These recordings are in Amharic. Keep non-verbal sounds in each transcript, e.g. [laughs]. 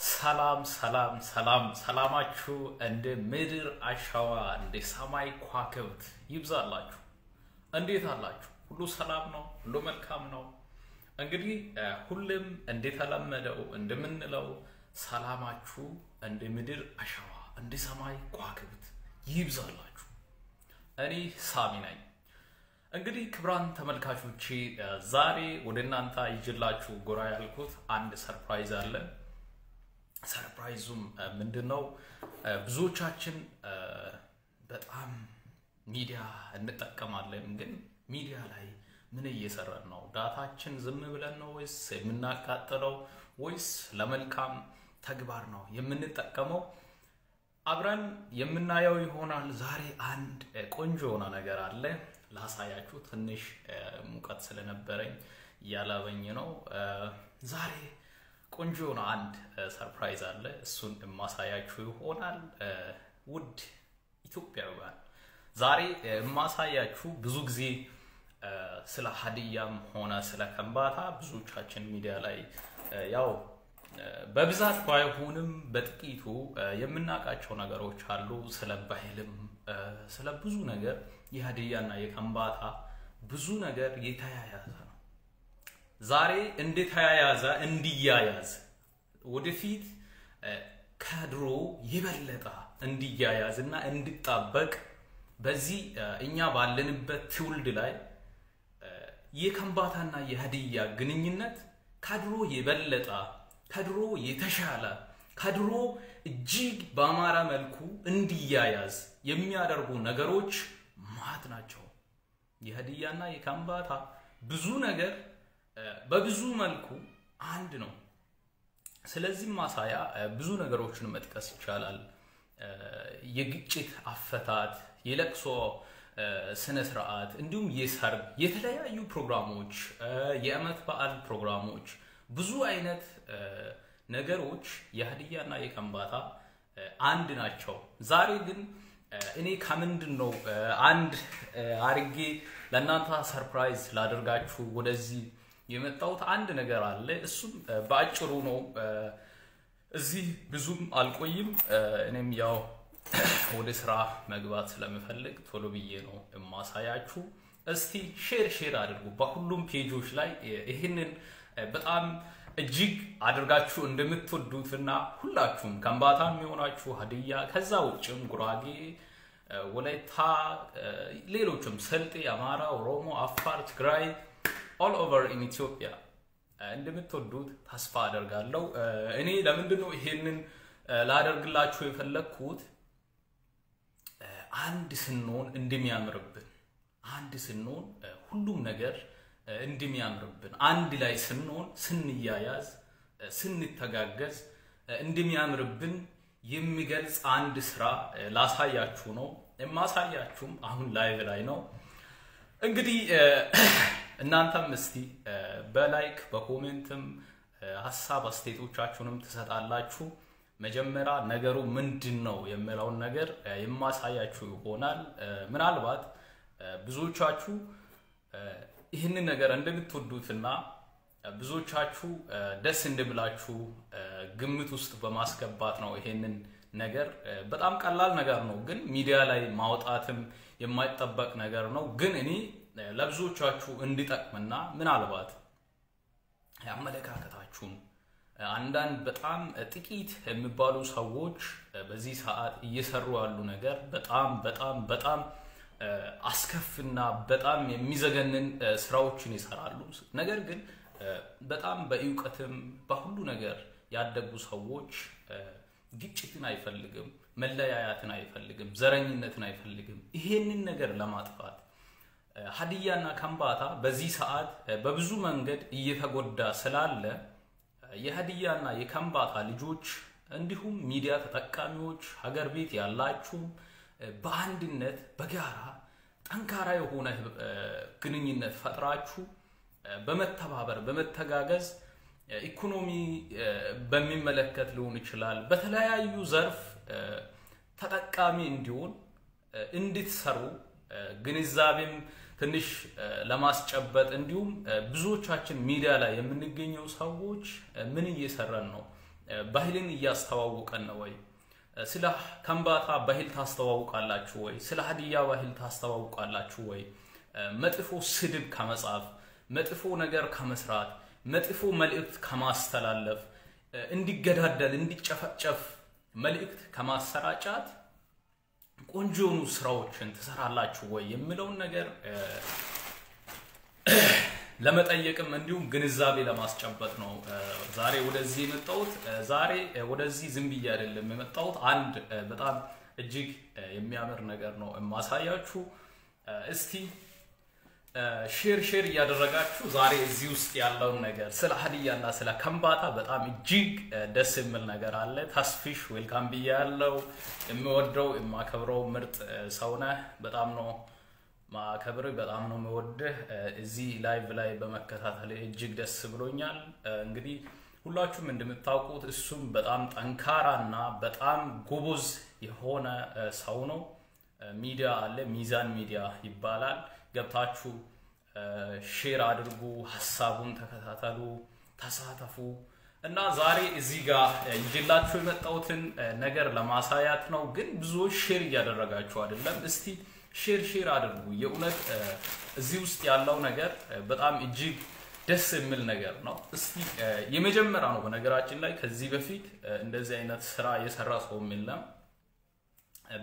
ሰላም ሰላም ሰላም ሰላማችሁ እንደ ምድር አሸዋ እንደ ሰማይ ከዋክብት ይብዛላችሁ። እንዴት አላችሁ? ሁሉ ሰላም ነው? ሁሉ መልካም ነው? እንግዲህ ሁሌም እንደተለመደው እንደምንለው ሰላማችሁ እንደ ምድር አሸዋ እንደ ሰማይ ከዋክብት ይብዛላችሁ። እኔ ሳሚ ነኝ። እንግዲህ ክብራን ተመልካቾቼ ዛሬ ወደ እናንተ ይዤላችሁ ጎራ ያልኩት አንድ surprise አለ። surprise ኡም ምንድን ነው? ብዙዎቻችን በጣም ሚዲያ እንጠቀማለን፣ ግን ሚዲያ ላይ ምን እየሰራን ነው? data ችን ዝም ብለን ነው ወይስ የምናቃጥለው ወይስ ለመልካም ተግባር ነው የምንጠቀመው? አብረን የምናየው ይሆናል። ዛሬ አንድ ቆንጆ የሆነ ነገር አለ ላሳያችሁ። ትንሽ ሙቀት ስለነበረኝ እያላበኝ ነው። ዛሬ ቆንጆ የሆነ አንድ surprise አለ። እሱን የማሳያችሁ ይሆናል። ውድ ኢትዮጵያውያን ዛሬ የማሳያችሁ ብዙ ጊዜ ስለ ሀዲያም ሆነ ስለ ከምባታ ብዙዎቻችን ሚዲያ ላይ ያው በብዛት ባይሆንም በጥቂቱ የምናውቃቸው ነገሮች አሉ። ስለ ባህልም ስለ ብዙ ነገር የሀዲያና የከምባታ ብዙ ነገር የተያያዘ ነው። ዛሬ እንደተያያዘ እንዲያያዝ ወደፊት ከድሮ የበለጠ እንዲያያዝ እና እንዲጣበቅ በዚህ እኛ ባለንበት ትውልድ ላይ የከምባታና የሀዲያ ግንኙነት ከድሮ የበለጠ ከድሮ የተሻለ ከድሮ እጅግ በአማራ መልኩ እንዲያያዝ የሚያደርጉ ነገሮች ማት ናቸው። የሀዲያና የከምባታ ብዙ ነገር በብዙ መልኩ አንድ ነው። ስለዚህም ማሳያ ብዙ ነገሮችን መጥቀስ ይቻላል። የግጭት አፈታት፣ የለቅሶ ስነ ስርዓት፣ እንዲሁም የሰርግ፣ የተለያዩ ፕሮግራሞች፣ የዓመት በዓል ፕሮግራሞች፣ ብዙ አይነት ነገሮች የሀዲያና የከምባታ አንድ ናቸው። ዛሬ ግን እኔ ከምንድን ነው አንድ አርጌ ለእናንተ surprise ላደርጋችሁ ወደዚህ የመጣሁት አንድ ነገር አለ። እሱም በአጭሩ ነው። እዚህ ብዙም አልቆይም። እኔም ያው ወደ ስራ መግባት ስለምፈልግ ቶሎ ብዬ ነው የማሳያችሁ። እስቲ share share አድርጉ በሁሉም page ኦች ላይ ይህንን በጣም እጅግ አድርጋችሁ እንደምትወዱትና ሁላችሁም ከምባታ የሚሆናችሁ ሀዲያ፣ ከዛ ውጭም ጉራጌ፣ ወላይታ፣ ሌሎችም ስልጤ፣ አማራ፣ ኦሮሞ፣ አፋር፣ ትግራይ all over in ኢትዮጵያ እንደምትወዱት ተስፋ አደርጋለሁ። እኔ ለምንድን ነው ይሄንን ላደርግላችሁ የፈለግኩት አንድ ስንሆን እንደሚያምርብን አንድ ስንሆን ሁሉም ነገር እንደሚያምርብን አንድ ላይ ስንሆን ስንያያዝ፣ ስንተጋገዝ እንደሚያምርብን የሚገልጽ አንድ ስራ ላሳያችሁ ነው። የማሳያችሁም አሁን live ላይ ነው። እንግዲህ እናንተም እስቲ በ like በ comment ም ሀሳብ አስተያየቶቻችሁንም ትሰጣላችሁ። መጀመሪያ ነገሩ ምንድን ነው የሚለውን ነገር የማሳያችሁ ይሆናል። ምናልባት ብዙዎቻችሁ ይህንን ነገር እንደምትወዱትና ብዙዎቻችሁ ደስ እንደምላችሁ ግምት ውስጥ በማስገባት ነው ይሄንን ነገር በጣም ቀላል ነገር ነው፣ ግን ሚዲያ ላይ ማውጣትም የማይጠበቅ ነገር ነው። ግን እኔ ለብዙዎቻችሁ እንዲጠቅምና ምናልባት የአመለካከታችሁን አንዳንድ በጣም ጥቂት የሚባሉ ሰዎች በዚህ ሰዓት እየሰሩ ያሉ ነገር በጣም በጣም በጣም አስከፍና በጣም የሚዘገንን ስራዎችን ይሰራሉ። ነገር ግን በጣም በእውቀትም በሁሉ ነገር ያደጉ ሰዎች ግጭትን አይፈልግም፣ መለያያትን አይፈልግም፣ ዘረኝነትን አይፈልግም። ይሄንን ነገር ለማጥፋት ሀዲያና ከምባታ በዚህ ሰዓት በብዙ መንገድ እየተጎዳ ስላለ የሀዲያና የከምባታ ልጆች እንዲሁም ሚዲያ ተጠቃሚዎች ሀገር ቤት ያላችሁም በአንድነት በጋራ ጠንካራ የሆነ ግንኙነት ፈጥራችሁ በመተባበር በመተጋገዝ ኢኮኖሚ በሚመለከት ሊሆን ይችላል። በተለያዩ ዘርፍ ተጠቃሚ እንዲሆን እንድትሰሩ ግንዛቤም ትንሽ ለማስጨበጥ እንዲሁም ብዙዎቻችን ሚዲያ ላይ የምንገኘው ሰዎች ምን እየሰራን ነው፣ ባህልን እያስተዋወቀን ነው ወይ? ስለ ከምባታ ባህል ታስተዋውቃላችሁ ወይ? ስለ ሀዲያ ባህል ታስተዋውቃላችሁ ወይ? መጥፎ ስድብ ከመጻፍ መጥፎ ነገር ከመስራት መጥፎ መልእክት ከማስተላለፍ እንዲገዳደል እንዲጨፈጨፍ መልእክት ከማሰራጫት ቆንጆ የሆኑ ስራዎችን ትሰራላችሁ ወይ የሚለውን ነገር ለመጠየቅም እንዲሁም ግንዛቤ ለማስጨበጥ ነው ዛሬ ወደዚህ የመጣሁት። ዛሬ ወደዚህ ዝም ብዬ አይደለም የመጣሁት። አንድ በጣም እጅግ የሚያምር ነገር ነው የማሳያችሁ። እስቲ share share እያደረጋችሁ ዛሬ እዚህ ውስጥ ያለውን ነገር ስለ ሀዲያና ስለ ከምባታ በጣም እጅግ ደስ የሚል ነገር አለ። ተስፊሽ welcome ብዬ ያለው የምወደው የማከብረው ምርጥ ሰው ነህ። በጣም ነው ማከብር፣ በጣም ነው የምወድህ። እዚህ live ላይ በመከታተል እጅግ ደስ ብሎኛል። እንግዲህ ሁላችሁም እንደምታውቁት እሱም በጣም ጠንካራና በጣም ጎበዝ የሆነ ሰው ነው። ሚዲያ አለ፣ ሚዛን ሚዲያ ይባላል። ገብታችሁ share አድርጉ፣ ሀሳቡን ተከታተሉ፣ ተሳተፉ እና ዛሬ እዚህ ጋር ይዤላችሁ የመጣሁትን ነገር ለማሳየት ነው። ግን ብዙዎች share እያደረጋችሁ አይደለም። እስቲ share share አድርጉ። የእውነት እዚህ ውስጥ ያለው ነገር በጣም እጅግ ደስ የሚል ነገር ነው። እስቲ የመጀመሪያ ነው። በነገራችን ላይ ከዚህ በፊት እንደዚህ አይነት ስራ የሰራ ሰውም የለም።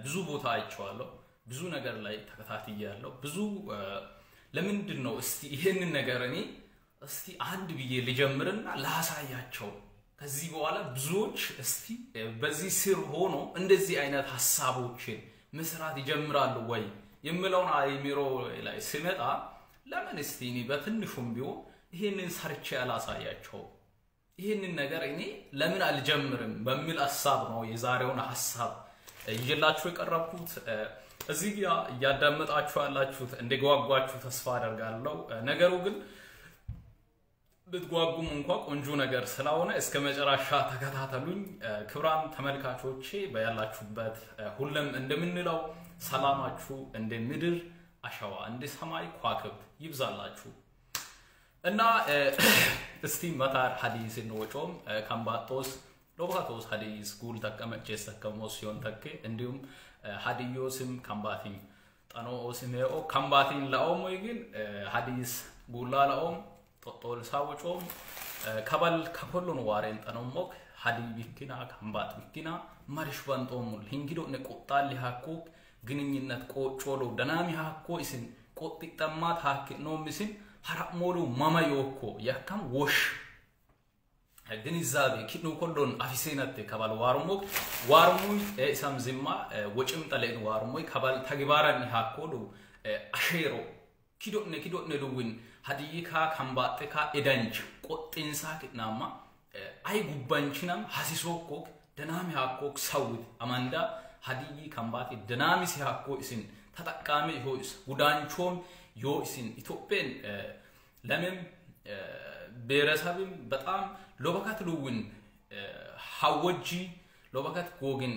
ብዙ ቦታ አይቼዋለሁ። ብዙ ነገር ላይ ተከታትያለሁ። ብዙ ለምንድን ነው እስቲ ይሄንን ነገር እኔ እስቲ አንድ ብዬ ልጀምርና ላሳያቸው። ከዚህ በኋላ ብዙዎች እስቲ በዚህ ስር ሆኖ እንደዚህ አይነት ሀሳቦችን መስራት ይጀምራሉ ወይ የምለውን አይሚሮ ላይ ሲመጣ ለምን እስቲ እኔ በትንሹም ቢሆን ይሄንን ሰርቼ አላሳያቸው ይህንን ነገር እኔ ለምን አልጀምርም በሚል ሀሳብ ነው የዛሬውን ሀሳብ ይዤላችሁ የቀረብኩት። እዚህ ጋ እያዳመጣችሁ ያላችሁት እንደጓጓችሁ ተስፋ አደርጋለሁ። ነገሩ ግን ብትጓጉም እንኳ ቆንጆ ነገር ስለሆነ እስከ መጨረሻ ተከታተሉኝ። ክብራን ተመልካቾቼ በያላችሁበት ሁለም እንደምንለው ሰላማችሁ እንደ ምድር አሸዋ እንደ ሰማይ ከዋክብት ይብዛላችሁ እና እስቲ መታር ሀዲስን ወጮም ከምባጦስ ሎባቶስ ሀዲስ ጉል ተቀመቼስ ተከሞስ ሲሆን ተኬ እንዲሁም ሀዲዮስም ከምባቲን ጠኖ ኦስሜኦ ከምባቲን ለኦም ወይ ግን ሀዲስ ጉላ ለኦም ጦጦልሳ ወጮም ከበል ከኮሎን ዋሬን ጠኖሞክ ሀዲ ቢኪና ከምባት ቢኪና መሪሽ በንጦሙል ሂንጊዶ ነ ቆጣል ሃኮ ግንኙነት ቆጮሎ ደናሚ ሃኮ ኢስን ቆጢጠማት ሃክ ኖምስን ሀራሞሉ መመዮኮ ያካም ወሽ ግንዛቤ ኪድኑ ኮሎን አፊሴነቴ ከባል ዋርሞክ ዋርሙይ ኢሳም ዝማ ወጭም ጠሌን ዋርሞይ ከባል ተግባራኒ ሃኮሉ አሼሮ ኪዶነ ኪዶነ ሉዊን ሀዲይካ ከምባጤካ ኤዳንች ቆጢንሳ ኪድናማ አይ ጉባንችናም ሀሲሶኮክ ደናሚ ሃኮክ ሰውት አማንዳ ሀዲይ ከምባጤ ደናሚ ሲሃኮ ኢስን ተጠቃሚ ሆይስ ጉዳንቾም ዮ ኢስን ኢትዮጵያን ለምን ብሔረሰብም በጣም ሎበካት ልውን ሀወጂ ሎበካት ጎግን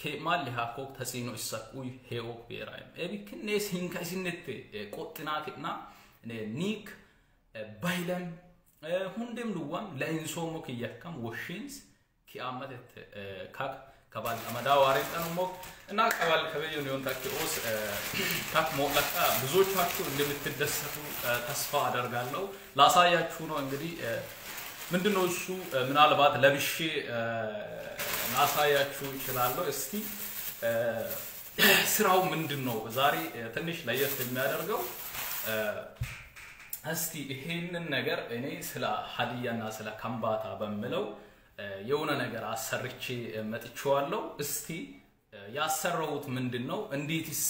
ኬማል ሊሃኮክ ተጽዕኖ ይሰቁይ ሄኦክ ብሔራዊ ኤቢክን ኔስ ሂንካ ኢስነት ቆጥና ክና ኒክ ባይለም ሁንዴም ልዋም ለኢንሶሞ ክየከም ወሽንስ ኪአመት ካክ ከባል አመዳ ዋሬ ጠንሞክ እና ከባል ከበዩ ሊሆን ታኪኦስ ካክ ሞለቃ ብዙዎቻችሁ እንደምትደሰቱ ተስፋ አደርጋለሁ። ላሳያችሁ ነው እንግዲህ ምንድነው እሱ ምናልባት ለብሼ ላሳያችሁ ይችላለሁ። እስቲ ስራው ምንድን ነው? ዛሬ ትንሽ ለየት የሚያደርገው እስቲ ይሄንን ነገር እኔ ስለ ሀዲያና ስለ ከምባታ በምለው የሆነ ነገር አሰርቼ መጥቼዋለሁ። እስቲ ያሰራሁት ምንድን ነው? እንዴትስ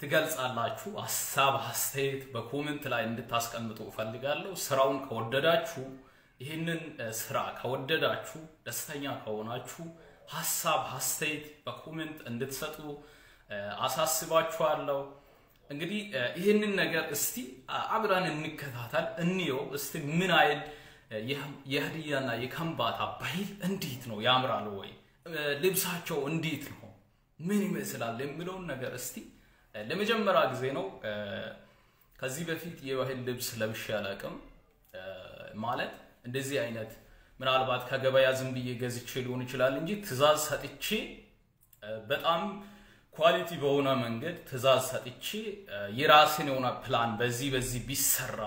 ትገልጻላችሁ? ሀሳብ አስተያየት በ comment ላይ እንድታስቀምጡ እፈልጋለሁ። ስራውን ከወደዳችሁ ይህንን ስራ ከወደዳችሁ ደስተኛ ከሆናችሁ ሀሳብ አስተያየት በ comment እንድትሰጡ አሳስባችኋለሁ። እንግዲህ ይህንን ነገር እስቲ አብረን እንከታተል፣ እንየው። እስቲ ምን አይል የሀዲያና የከምባታ ባህል እንዴት ነው? ያምራል ወይ? ልብሳቸው እንዴት ነው? ምን ይመስላል? የሚለውን ነገር እስቲ ለመጀመሪያ ጊዜ ነው። ከዚህ በፊት የባህል ልብስ ለብሼ አላውቅም። ማለት እንደዚህ አይነት ምናልባት ከገበያ ዝም ብዬ ገዝቼ ሊሆን ይችላል እንጂ ትዕዛዝ ሰጥቼ በጣም quality በሆነ መንገድ ትዕዛዝ ሰጥቼ የራስን የሆነ ፕላን በዚህ በዚህ ቢሰራ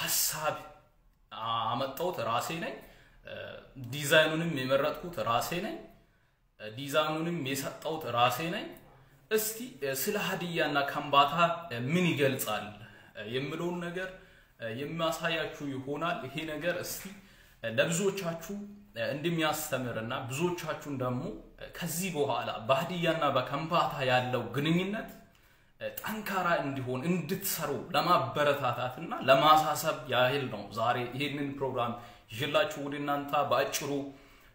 ሀሳብ አመጣሁት ራሴ ነኝ። ዲዛይኑንም የመረጥኩት ራሴ ነኝ። ዲዛይኑንም የሰጠሁት ራሴ ነኝ። እስቲ ስለ ሀዲያና ከምባታ ምን ይገልጻል የምለውን ነገር የሚያሳያችሁ ይሆናል። ይሄ ነገር እስቲ ለብዙዎቻችሁ እንደሚያስተምርና ብዙዎቻችሁን ደግሞ ከዚህ በኋላ በሀዲያና በከምባታ ያለው ግንኙነት ጠንካራ እንዲሆን እንድትሰሩ ለማበረታታትና ለማሳሰብ ያህል ነው ዛሬ ይህንን ፕሮግራም ይዤላችሁ ወደ እናንተ በአጭሩ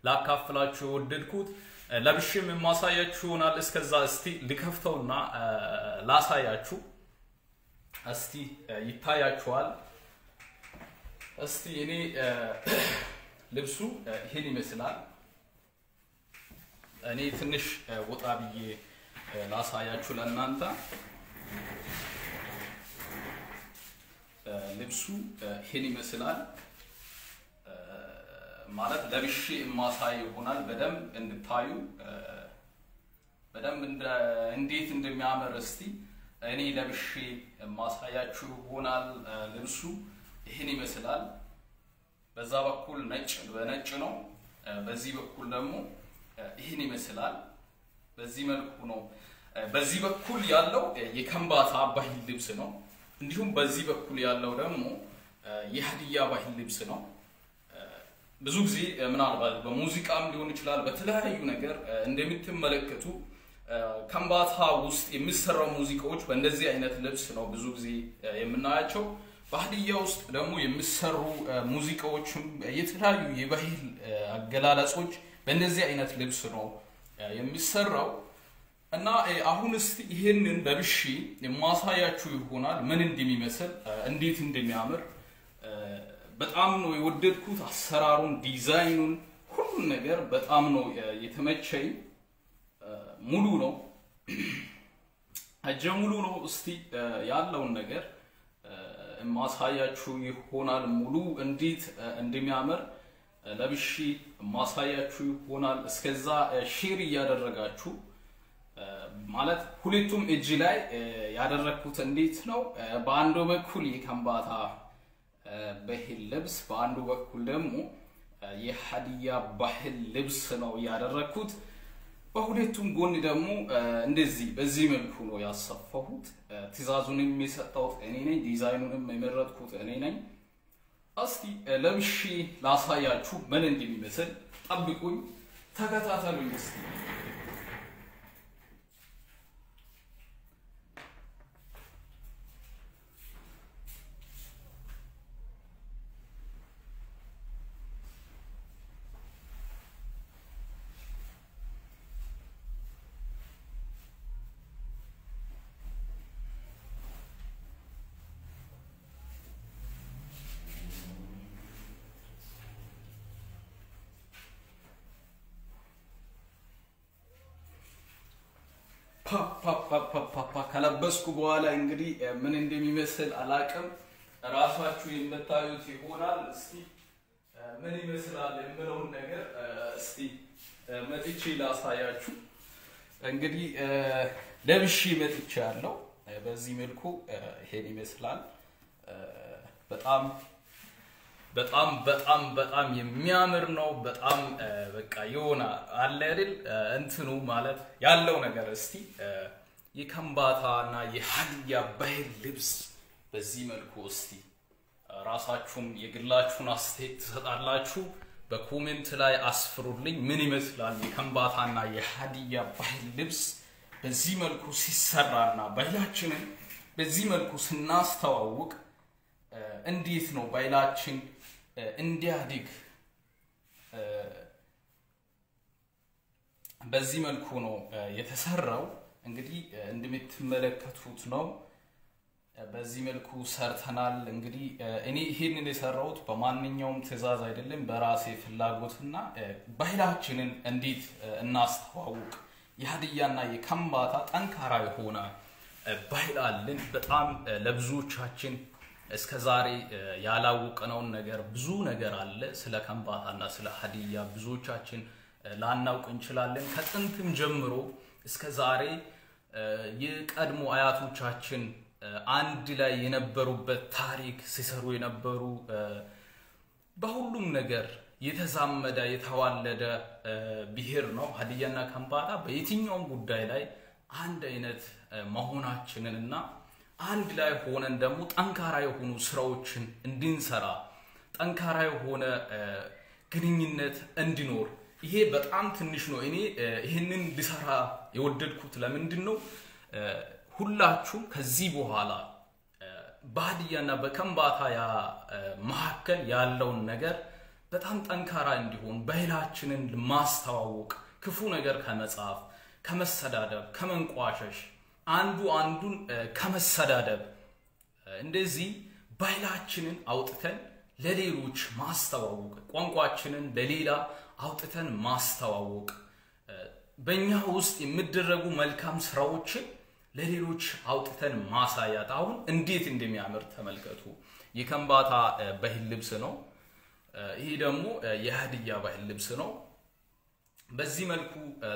ላካፍላችሁ የወደድኩት። ለብሽም የማሳያችሁ ይሆናል። እስከዛ እስቲ ልከፍተውና ላሳያችሁ። እስቲ ይታያችኋል። እስቲ እኔ ልብሱ ይህን ይመስላል። እኔ ትንሽ ወጣ ብዬ ላሳያችሁ ለእናንተ። ልብሱ ይህን ይመስላል። ማለት ለብሼ የማሳይ ይሆናል። በደንብ እንድታዩ በደንብ እንዴት እንደሚያምር እስቲ እኔ ለብሼ የማሳያችሁ ይሆናል። ልብሱ ይህን ይመስላል። በዛ በኩል ነጭ በነጭ ነው። በዚህ በኩል ደግሞ ይህን ይመስላል። በዚህ መልኩ ነው። በዚህ በኩል ያለው የከምባታ ባህል ልብስ ነው። እንዲሁም በዚህ በኩል ያለው ደግሞ የሀዲያ ባህል ልብስ ነው። ብዙ ጊዜ ምናልባት በሙዚቃም ሊሆን ይችላል፣ በተለያዩ ነገር እንደምትመለከቱ ከምባታ ውስጥ የሚሰራው ሙዚቃዎች በእንደዚህ አይነት ልብስ ነው ብዙ ጊዜ የምናያቸው። በሀዲያ ውስጥ ደግሞ የሚሰሩ ሙዚቃዎችም የተለያዩ የባህል አገላለጾች በእንደዚህ አይነት ልብስ ነው የሚሰራው እና አሁን እስቲ ይሄንን ለብሼ የማሳያችሁ ይሆናል ምን እንደሚመስል እንዴት እንደሚያምር በጣም ነው የወደድኩት። አሰራሩን፣ ዲዛይኑን፣ ሁሉን ነገር በጣም ነው የተመቸኝ። ሙሉ ነው፣ እጀ ሙሉ ነው። እስቲ ያለውን ነገር ማሳያችሁ ይሆናል። ሙሉ እንዴት እንደሚያምር ለብሼ ማሳያችሁ ይሆናል። እስከዛ share እያደረጋችሁ ማለት ሁለቱም እጅ ላይ ያደረግኩት እንዴት ነው በአንዱ በኩል የከምባታ ባህል ልብስ በአንዱ በኩል ደግሞ የሀዲያ ባህል ልብስ ነው ያደረግኩት። በሁለቱም ጎን ደግሞ እንደዚህ በዚህ መልኩ ነው ያሰፋሁት። ትዕዛዙንም የሰጠሁት እኔ ነኝ፣ ዲዛይኑንም የመረጥኩት እኔ ነኝ። እስቲ ለብሼ ላሳያችሁ ምን እንደሚመስል ጠብቁኝ፣ ተከታተሉኝ እስቲ። ከለበስኩ በኋላ እንግዲህ ምን እንደሚመስል አላቅም። ራሳችሁ የምታዩት ይሆናል። እስቲ ምን ይመስላል የምለውን ነገር እስቲ መጥቼ ላሳያችሁ። እንግዲህ ለብሼ መጥቼ ያለው በዚህ መልኩ ይሄን ይመስላል። በጣም በጣም በጣም በጣም የሚያምር ነው። በጣም በቃ የሆነ አለ አይደል እንትኑ ማለት ያለው ነገር። እስቲ የከምባታ እና የሀዲያ ባህል ልብስ በዚህ መልኩ እስቲ ራሳችሁም የግላችሁን አስተያየት ትሰጣላችሁ። በ comment ላይ አስፍሩልኝ። ምን ይመስላል የከምባታና የሀዲያ ባህል ልብስ በዚህ መልኩ ሲሰራና ባህላችንን በዚህ መልኩ ስናስተዋውቅ እንዴት ነው ባህላችን እንዲያድግ በዚህ መልኩ ነው የተሰራው። እንግዲህ እንደምትመለከቱት ነው። በዚህ መልኩ ሰርተናል። እንግዲህ እኔ ይሄንን የሰራሁት በማንኛውም ትዕዛዝ አይደለም፣ በራሴ ፍላጎትና ባህላችንን እንዴት እናስተዋውቅ የሀዲያና የከምባታ ጠንካራ የሆነ ባህል አለን። በጣም ለብዙዎቻችን እስከ ዛሬ ያላወቅነውን ነገር ብዙ ነገር አለ። ስለ ከምባታና ስለ ሀዲያ ብዙዎቻችን ላናውቅ እንችላለን። ከጥንትም ጀምሮ እስከ ዛሬ የቀድሞ አያቶቻችን አንድ ላይ የነበሩበት ታሪክ ሲሰሩ የነበሩ በሁሉም ነገር የተዛመደ የተዋለደ ብሔር ነው ሀዲያና ከምባታ። በየትኛውም ጉዳይ ላይ አንድ አይነት መሆናችንን እና አንድ ላይ ሆነን ደግሞ ጠንካራ የሆኑ ስራዎችን እንድንሰራ ጠንካራ የሆነ ግንኙነት እንዲኖር ይሄ በጣም ትንሽ ነው። እኔ ይህንን ልሰራ የወደድኩት ለምንድን ነው? ሁላችሁም ከዚህ በኋላ በሀዲያና በከምባታ መካከል ያለውን ነገር በጣም ጠንካራ እንዲሆን ባህላችንን ማስተዋወቅ ክፉ ነገር ከመጻፍ፣ ከመሰዳደብ፣ ከመንቋሸሽ አንዱ አንዱን ከመሰዳደብ እንደዚህ ባህላችንን አውጥተን ለሌሎች ማስተዋወቅ ቋንቋችንን ለሌላ አውጥተን ማስተዋወቅ በእኛ ውስጥ የሚደረጉ መልካም ስራዎችን ለሌሎች አውጥተን ማሳያት። አሁን እንዴት እንደሚያምር ተመልከቱ። የከምባታ ባህል ልብስ ነው። ይህ ደግሞ የሀዲያ ባህል ልብስ ነው። በዚህ መልኩ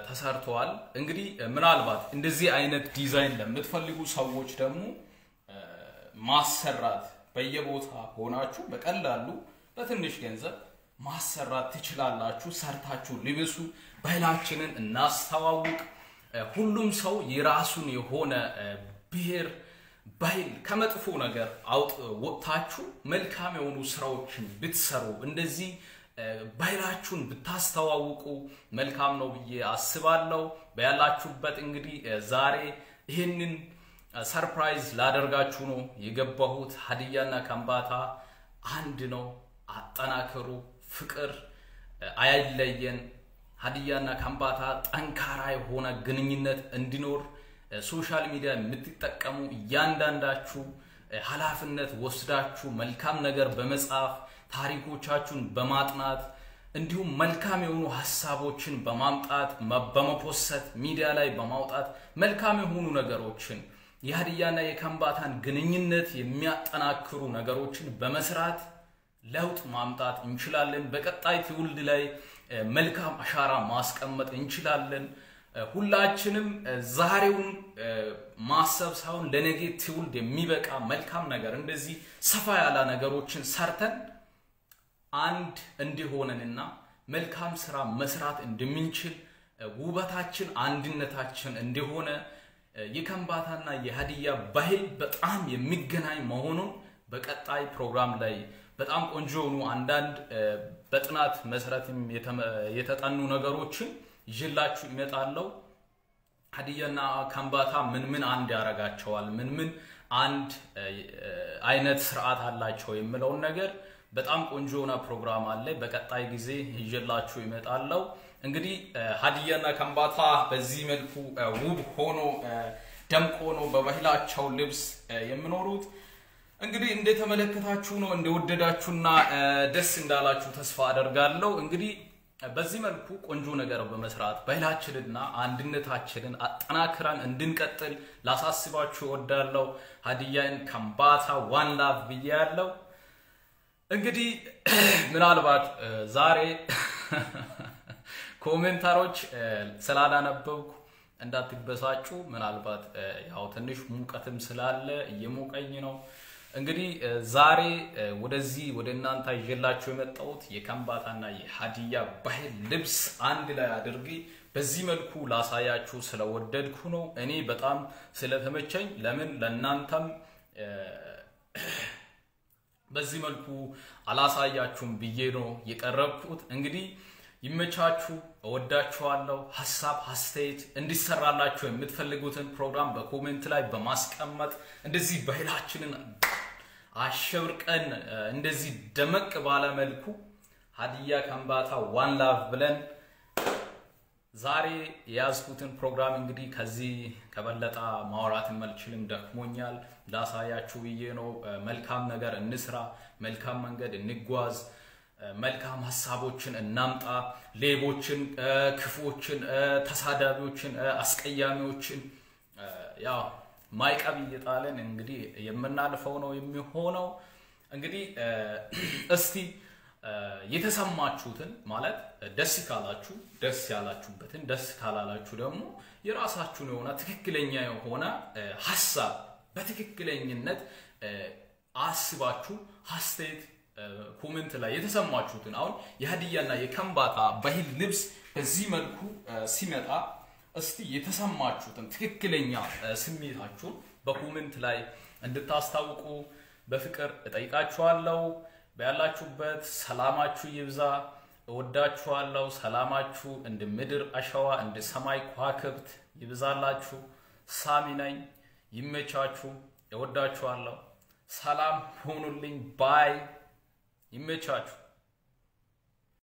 ተሰርተዋል። እንግዲህ ምናልባት እንደዚህ አይነት ዲዛይን ለምትፈልጉ ሰዎች ደግሞ ማሰራት በየቦታ ሆናችሁ በቀላሉ በትንሽ ገንዘብ ማሰራት ትችላላችሁ። ሰርታችሁ ልብሱ፣ ባህላችንን እናስተዋውቅ። ሁሉም ሰው የራሱን የሆነ ብሔር ባህል ከመጥፎ ነገር አውጥ ወጥታችሁ መልካም የሆኑ ስራዎችን ብትሰሩ እንደዚህ ባህላችሁን ብታስተዋውቁ መልካም ነው ብዬ አስባለሁ። በያላችሁበት እንግዲህ ዛሬ ይህንን surprise ላደርጋችሁ ነው የገባሁት። ሀዲያና ከምባታ አንድ ነው። አጠናከሩ። ፍቅር አይለየን። ሀዲያና ከምባታ ጠንካራ የሆነ ግንኙነት እንዲኖር social media የምትጠቀሙ እያንዳንዳችሁ ኃላፊነት ወስዳችሁ መልካም ነገር በመጻፍ ታሪኮቻችሁን በማጥናት እንዲሁም መልካም የሆኑ ሀሳቦችን በማምጣት በመፖሰት ሚዲያ ላይ በማውጣት መልካም የሆኑ ነገሮችን የሀዲያና የከምባታን ግንኙነት የሚያጠናክሩ ነገሮችን በመስራት ለውጥ ማምጣት እንችላለን። በቀጣይ ትውልድ ላይ መልካም አሻራ ማስቀመጥ እንችላለን። ሁላችንም ዛሬውን ማሰብ ሳይሆን ለነገ ትውልድ የሚበቃ መልካም ነገር እንደዚህ ሰፋ ያለ ነገሮችን ሰርተን አንድ እንዲሆነንና መልካም ስራ መስራት እንደምንችል ውበታችን አንድነታችን እንደሆነ የከምባታና የሀዲያ ባህል በጣም የሚገናኝ መሆኑን በቀጣይ ፕሮግራም ላይ በጣም ቆንጆ የሆኑ አንዳንድ በጥናት መሰረትም የተጠኑ ነገሮችን ይዤላችሁ ይመጣለው። ሀዲያና ከምባታ ምን ምን አንድ ያደርጋቸዋል፣ ምን ምን አንድ አይነት ስርዓት አላቸው የሚለውን ነገር በጣም ቆንጆ የሆነ ፕሮግራም አለ። በቀጣይ ጊዜ ይዤላችሁ ይመጣለው። እንግዲህ ሀዲያና ከምባታ በዚህ መልኩ ውብ ሆኖ ደምቆ ነው በባህላቸው ልብስ የሚኖሩት። እንግዲህ እንደተመለከታችሁ ነው እንደወደዳችሁና ደስ እንዳላችሁ ተስፋ አደርጋለሁ። እንግዲህ በዚህ መልኩ ቆንጆ ነገር በመስራት ባህላችንና አንድነታችንን አጠናክረን እንድንቀጥል ላሳስባችሁ እወዳለሁ። ሀዲያና ከምባታ one love ብያለሁ። እንግዲህ ምናልባት ዛሬ [laughs] ኮሜንታሮች ስላላነበብኩ እንዳትበሳጩ። ምናልባት ያው ትንሽ ሙቀትም ስላለ እየሞቀኝ ነው። እንግዲህ ዛሬ ወደዚህ ወደ እናንተ ይዤላችሁ የመጣሁት የከምባታና የሀዲያ ባህል ልብስ አንድ ላይ አድርጌ በዚህ መልኩ ላሳያችሁ ስለወደድኩ ነው። እኔ በጣም ስለተመቸኝ ለምን ለእናንተም በዚህ መልኩ አላሳያችሁም ብዬ ነው የቀረብኩት። እንግዲህ ይመቻችሁ፣ እወዳችኋለሁ። ሀሳብ አስተያየት እንዲሰራላችሁ የምትፈልጉትን ፕሮግራም በ comment ላይ በማስቀመጥ እንደዚህ ባህላችንን አሸብርቀን እንደዚህ ደመቅ ባለ መልኩ ሀዲያ ከምባታ one love ብለን ዛሬ የያዝኩትን ፕሮግራም እንግዲህ ከዚህ ከበለጠ ማውራትም አልችልም፣ ደክሞኛል። ላሳያችሁ ብዬ ነው። መልካም ነገር እንስራ፣ መልካም መንገድ እንጓዝ፣ መልካም ሀሳቦችን እናምጣ። ሌቦችን፣ ክፎችን፣ ተሳዳቢዎችን፣ አስቀያሚዎችን ያው ማዕቀብ እየጣልን እንግዲህ የምናልፈው ነው የሚሆነው። እንግዲህ እስቲ የተሰማችሁትን ማለት ደስ ካላችሁ ደስ ያላችሁበትን፣ ደስ ካላላችሁ ደግሞ የራሳችሁን የሆነ ትክክለኛ የሆነ ሀሳብ በትክክለኝነት አስባችሁ አስተያየት comment ላይ የተሰማችሁትን አሁን የሀዲያና የከምባታ ባህል ልብስ በዚህ መልኩ ሲመጣ እስቲ የተሰማችሁትን ትክክለኛ ስሜታችሁን በ comment ላይ እንድታስታውቁ በፍቅር እጠይቃችኋለሁ። በያላችሁበት ሰላማችሁ ይብዛ። እወዳችኋለሁ። ሰላማችሁ እንደ ምድር አሸዋ እንደ ሰማይ ከዋክብት ይብዛላችሁ። ሳሚ ነኝ። ይመቻችሁ። እወዳችኋለሁ። ሰላም ሆኑልኝ። ባይ ይመቻችሁ።